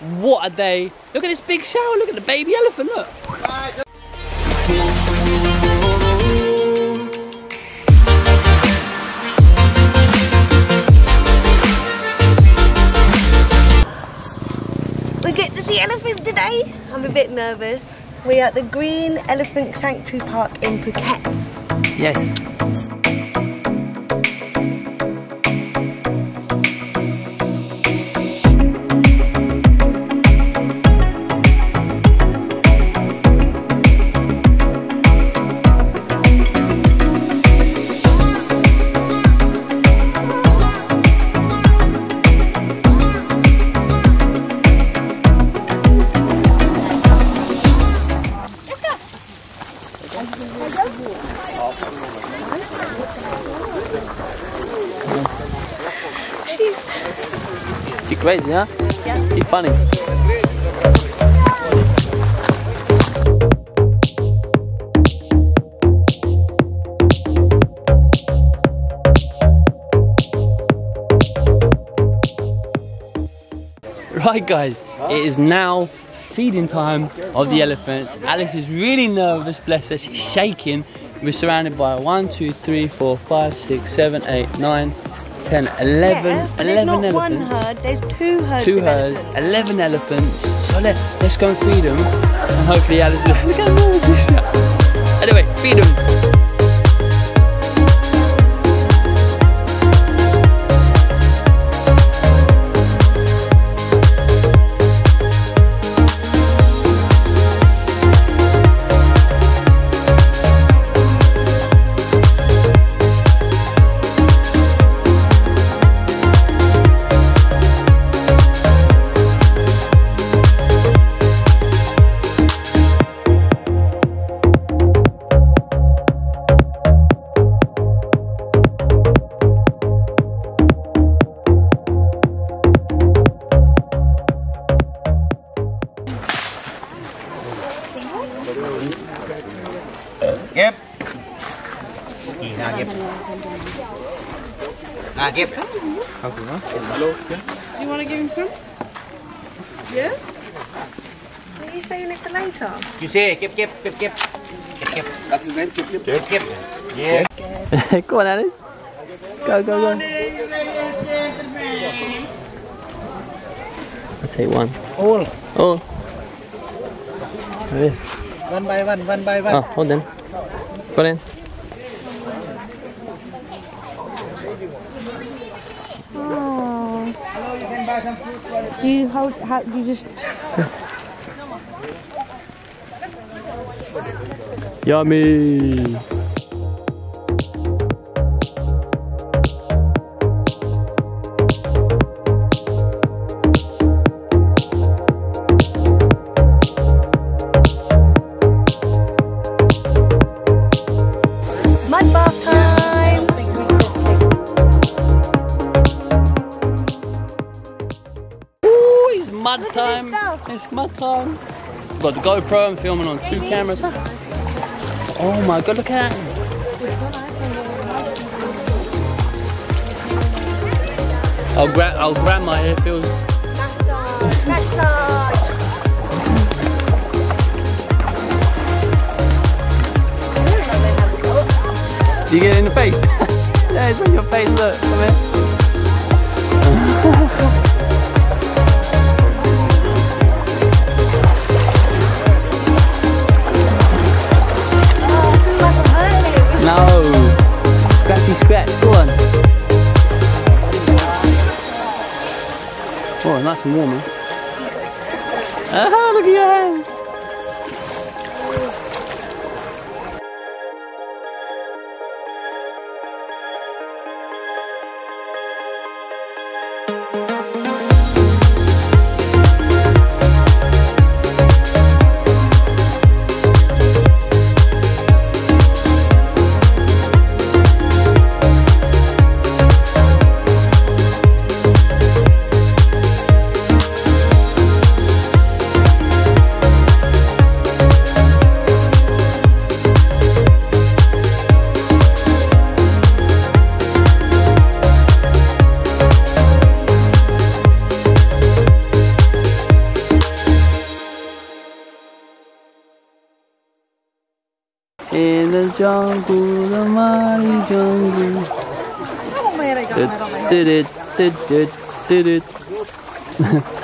What a day. Look at this big shower. Look at the baby elephant. Look. We get to see elephants today. I'm a bit nervous. We're at the Green Elephant Sanctuary Park in Phuket. Yes. Crazy, huh? Yeah. Funny. Right guys, it is now feeding time of the elephants. Alice is really nervous, bless her, she's shaking. We're surrounded by 1, 2, 3, 4, 5, 6, 7, 8, 9, 10, 11, yeah, but there's 11 not elephants one herd, there's two herds two herds, elephants. 11 elephants. So let, let's go and feed them. And hopefully Alice will look how at. Anyway, feed them. You want to give him some? Yeah? Are you saving it for later? you see ghép ghép ghép ghép ghép ghép That's his name, Kip Kip. ghép ghép yeah go on, Alice. Go, go, go. I'll take one. all Oh. There one by one one by one Oh, hold them. Go in. Do you hold, how, do you just, Yummy. Mud time. It's mud time. We've got the GoPro and filming on two cameras. Oh my god, look at that. I'll grab, I'll grab my hair feels. Massage, massage. Do you get it in the face? yeah, it's on your face. Look, come here. Oh, nice and warm. Ah, look at your hand. In the jungle, the mighty jungle. Did it, did it, did it.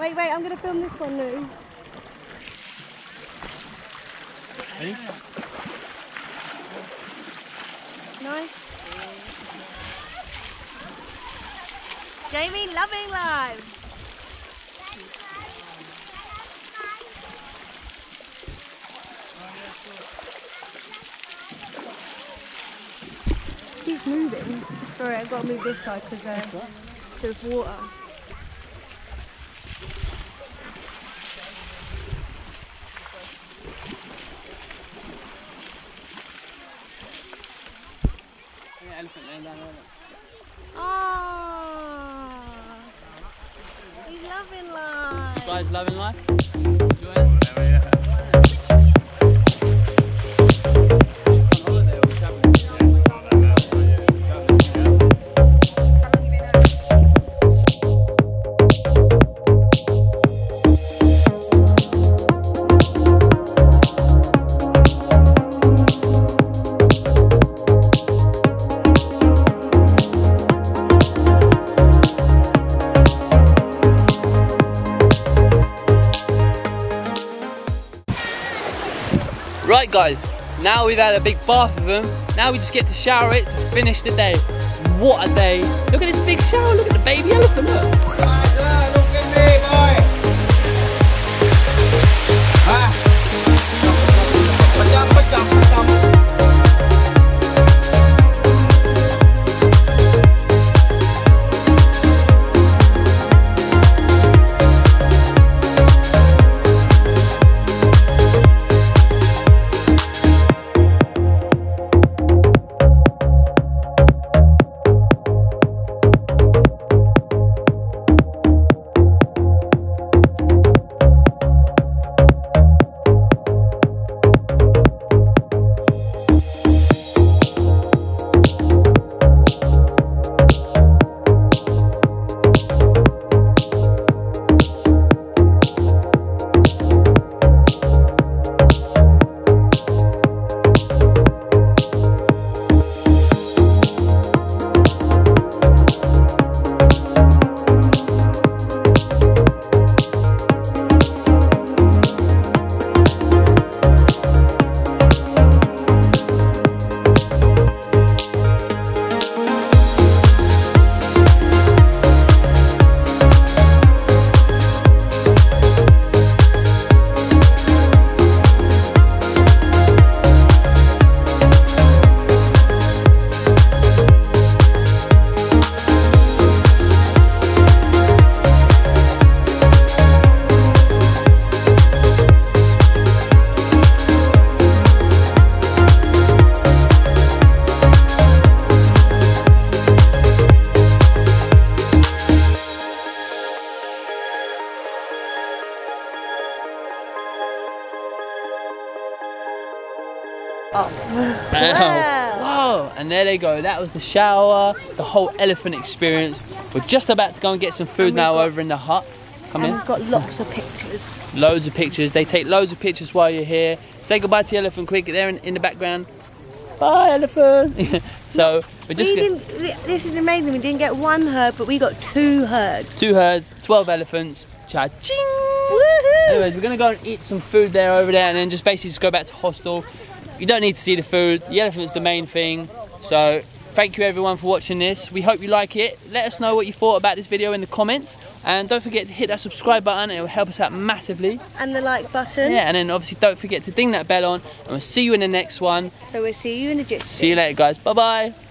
Wait, wait, I'm gonna film this one now. Nice. Jamie, loving life. Keeps moving. Sorry, I've got to move this side because uh, there's water. Yeah, elephant laying down there. Oh, he's loving Guys loving life? Right guys, now we've had a big bath of them, now we just get to shower it to finish the day. What a day. Look at this big shower, look at the baby elephant, look. And there they go. That was the shower, the whole elephant experience. We're just about to go and get some food now got- over in the hut. Come in. we've got lots of pictures. Loads of pictures. They take loads of pictures while you're here. Say goodbye to the elephant quick. They're in, in the background. Bye, elephant. so we're just we this is amazing. We didn't get one herd, but we got two herds. two herds, 12 elephants. Cha-ching. Woohoo! Anyways, we're gonna go and eat some food there over there and then just basically just go back to hostel. You don't need to see the food. The elephant's the main thing. So thank you everyone for watching this. We hope you like it. Let us know what you thought about this video in the comments. And don't forget to hit that subscribe button. It will help us out massively. And the like button. Yeah, and then obviously don't forget to ding that bell on. And we'll see you in the next one. So we'll see you in the gist. See you later guys. Bye bye.